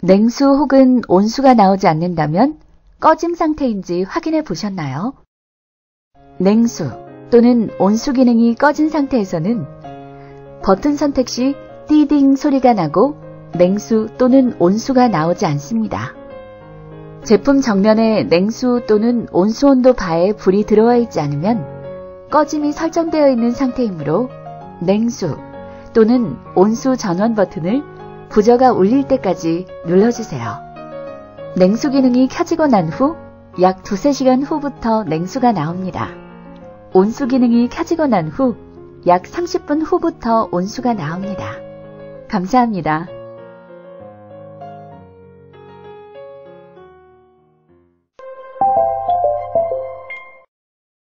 냉수 혹은 온수가 나오지 않는다면 꺼짐 상태인지 확인해 보셨나요? 냉수 또는 온수 기능이 꺼진 상태에서는 버튼 선택 시 띠딩 소리가 나고 냉수 또는 온수가 나오지 않습니다. 제품 정면에 냉수 또는 온수 온도 바에 불이 들어와 있지 않으면 꺼짐이 설정되어 있는 상태이므로 냉수 또는 온수 전원 버튼을 부저가 울릴 때까지 눌러주세요. 냉수 기능이 켜지고 난 후 약 두세 시간 후부터 냉수가 나옵니다. 온수 기능이 켜지고 난 후 약 30분 후부터 온수가 나옵니다. 감사합니다.